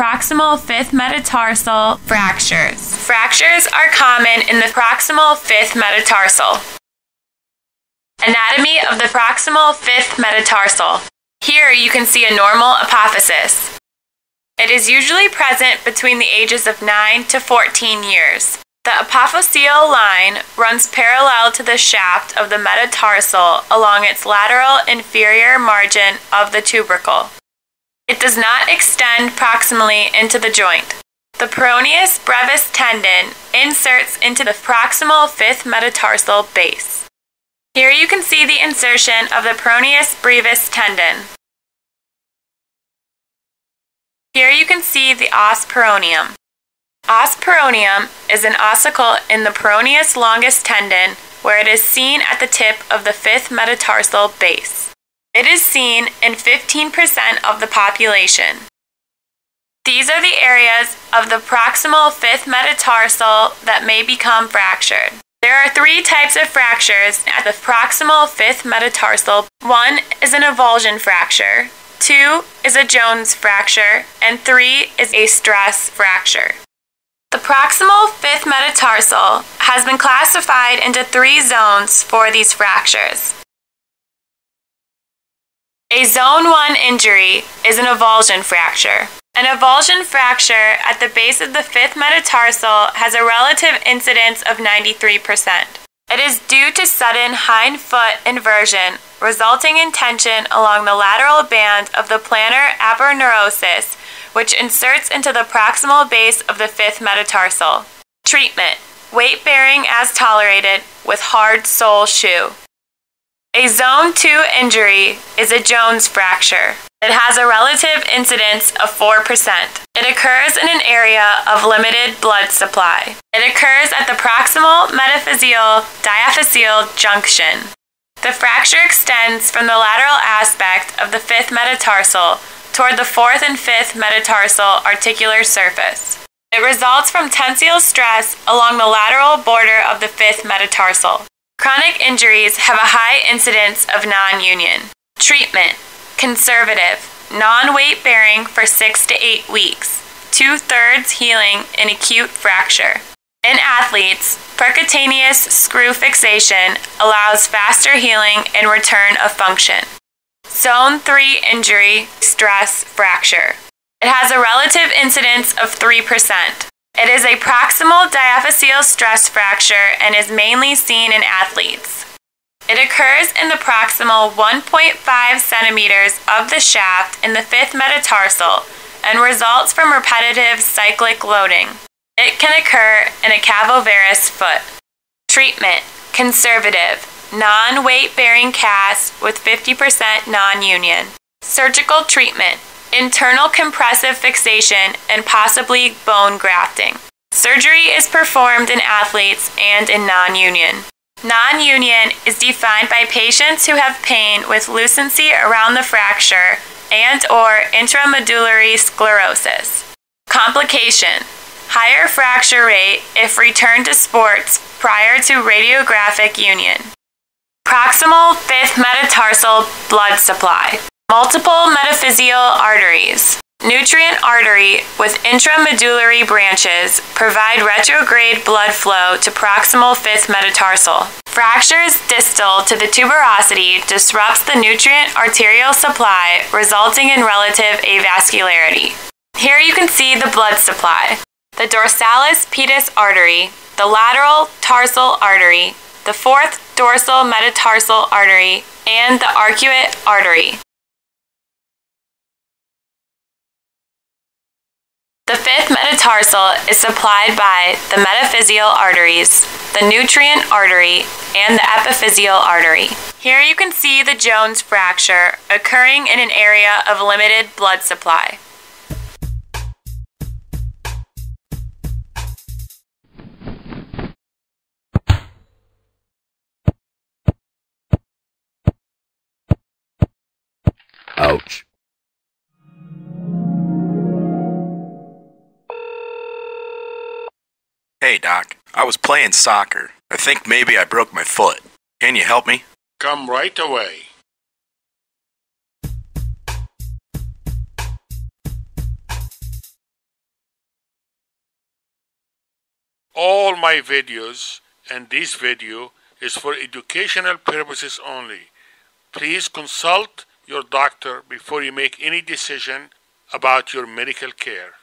proximal fifth metatarsal fractures. Fractures are common in the proximal fifth metatarsal. Anatomy of the proximal fifth metatarsal. Here you can see a normal apophysis. It is usually present between the ages of 9 to 14 years. The apophyseal line runs parallel to the shaft of the metatarsal along its lateral inferior margin of the tubercle. It does not extend proximally into the joint. The peroneus brevis tendon inserts into the proximal fifth metatarsal base. Here you can see the insertion of the peroneus brevis tendon. Here you can see the os peroneum. Os peroneum is an ossicle in the peroneus longus tendon where it is seen at the tip of the fifth metatarsal base. It is seen in 15% of the population. These are the areas of the proximal fifth metatarsal that may become fractured. There are three types of fractures at the proximal fifth metatarsal. One is an avulsion fracture, two is a Jones fracture, and three is a stress fracture. The proximal fifth metatarsal has been classified into three zones for these fractures. A zone 1 injury is an avulsion fracture. An avulsion fracture at the base of the fifth metatarsal has a relative incidence of 93%. It is due to sudden hind foot inversion resulting in tension along the lateral band of the plantar aponeurosis which inserts into the proximal base of the fifth metatarsal. Treatment Weight bearing as tolerated with hard sole shoe. A zone 2 injury is a Jones fracture. It has a relative incidence of 4%. It occurs in an area of limited blood supply. It occurs at the proximal metaphyseal diaphyseal junction. The fracture extends from the lateral aspect of the fifth metatarsal toward the fourth and fifth metatarsal articular surface. It results from tensile stress along the lateral border of the fifth metatarsal. Chronic injuries have a high incidence of non union. Treatment Conservative, non weight bearing for six to eight weeks, two thirds healing in acute fracture. In athletes, percutaneous screw fixation allows faster healing and return of function. Zone 3 injury, stress, fracture. It has a relative incidence of 3%. It is a proximal diaphyseal stress fracture and is mainly seen in athletes. It occurs in the proximal 1.5 centimeters of the shaft in the fifth metatarsal and results from repetitive cyclic loading. It can occur in a cavovarus foot. Treatment Conservative non weight bearing cast with 50% non union. Surgical treatment, internal compressive fixation, and possibly bone grafting. Surgery is performed in athletes and in non union. Non union is defined by patients who have pain with lucency around the fracture and or intramedullary sclerosis. Complication Higher fracture rate if returned to sports prior to radiographic union. Proximal fifth metatarsal blood supply. Multiple metaphyseal arteries. Nutrient artery with intramedullary branches provide retrograde blood flow to proximal fifth metatarsal. Fractures distal to the tuberosity disrupts the nutrient arterial supply, resulting in relative avascularity. Here you can see the blood supply. The dorsalis pedis artery, the lateral tarsal artery, the fourth dorsal metatarsal artery, and the arcuate artery. The fifth metatarsal is supplied by the metaphyseal arteries, the nutrient artery, and the epiphyseal artery. Here you can see the Jones fracture occurring in an area of limited blood supply. Ouch. Hey, Doc. I was playing soccer. I think maybe I broke my foot. Can you help me? Come right away. All my videos and this video is for educational purposes only. Please consult your doctor before you make any decision about your medical care.